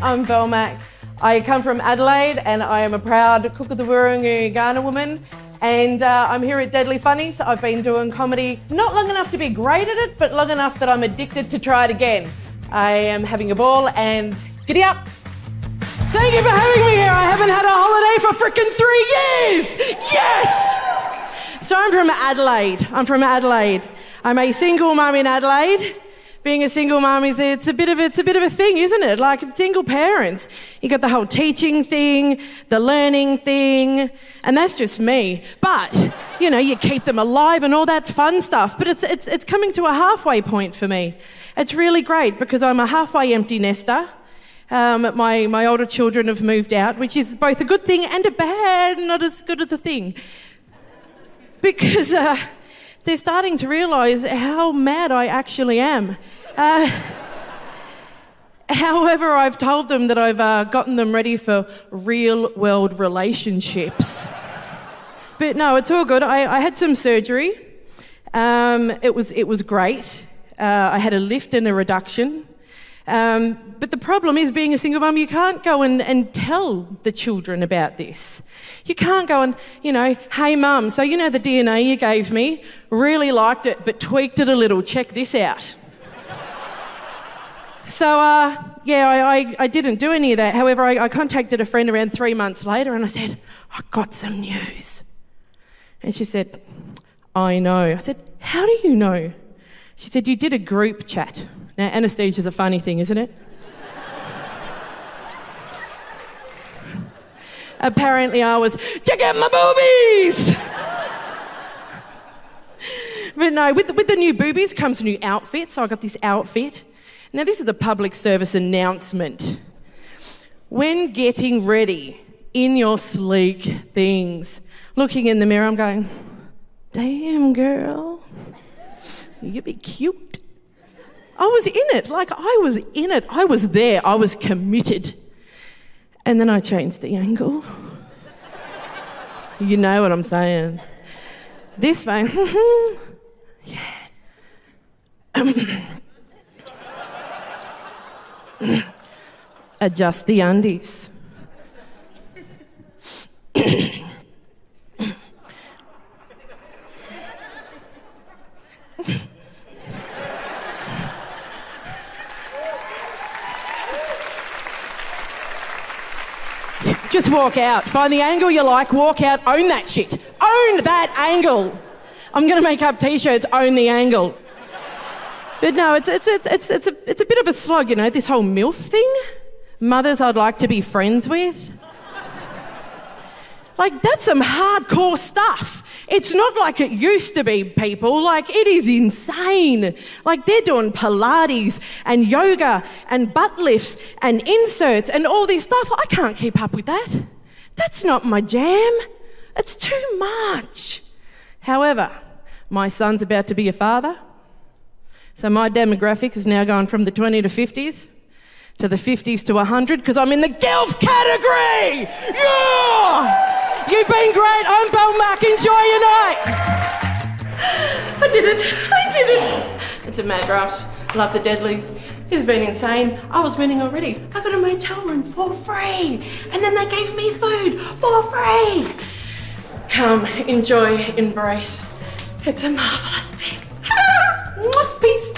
I'm Belle Mac. I come from Adelaide and I am a proud Kookaburrungu Kaurna woman. And uh, I'm here at Deadly Funnies. I've been doing comedy not long enough to be great at it, but long enough that I'm addicted to try it again. I am having a ball and giddy up. Thank you for having me here. I haven't had a holiday for frickin' three years. Yes! So I'm from Adelaide. I'm from Adelaide. I'm a single mum in Adelaide being a single mum is it's a bit of a, it's a bit of a thing, isn't it? Like single parents, you got the whole teaching thing, the learning thing, and that's just me. But you know, you keep them alive and all that fun stuff. But it's it's it's coming to a halfway point for me. It's really great because I'm a halfway empty nester. Um, my, my older children have moved out, which is both a good thing and a bad, not as good as a thing. Because uh, they're starting to realise how mad I actually am. Uh, however, I've told them that I've uh, gotten them ready for real world relationships. But no, it's all good. I, I had some surgery. Um, it, was, it was great. Uh, I had a lift and a reduction. Um, but the problem is, being a single mum, you can't go and, and tell the children about this. You can't go and, you know, hey mum, so you know the DNA you gave me? Really liked it, but tweaked it a little. Check this out. so, uh, yeah, I, I, I, didn't do any of that. However, I, I contacted a friend around three months later and I said, I got some news. And she said, I know. I said, How do you know? She said, You did a group chat. Now, anesthesia is a funny thing, isn't it? Apparently, I was, check out my boobies! but no, with the, with the new boobies comes new outfit, so I got this outfit. Now, this is a public service announcement. When getting ready in your sleek things, looking in the mirror, I'm going, damn, girl, you be cute. I was in it. Like, I was in it. I was there. I was committed. And then I changed the angle. you know what I'm saying. This way. yeah. Adjust the undies. Just walk out. Find the angle you like, walk out, own that shit. Own that angle. I'm going to make up t-shirts, own the angle. But no, it's, it's, it's, it's, it's, a, it's a bit of a slog, you know, this whole MILF thing. Mothers I'd like to be friends with. Like, that's some hardcore stuff. It's not like it used to be, people. Like, it is insane. Like, they're doing Pilates and yoga and butt lifts and inserts and all this stuff. I can't keep up with that. That's not my jam. It's too much. However, my son's about to be a father. So my demographic is now going from the 20 to 50s to the 50s to 100 because I'm in the GILF category! Yeah! You've been great. I'm Belle Mac. Enjoy your night. I did it. I did it. It's a mad rush. Love the Deadlies. It's been insane. I was winning already. I got a motel room for free. And then they gave me food for free. Come, enjoy, embrace. It's a marvellous thing. Peace.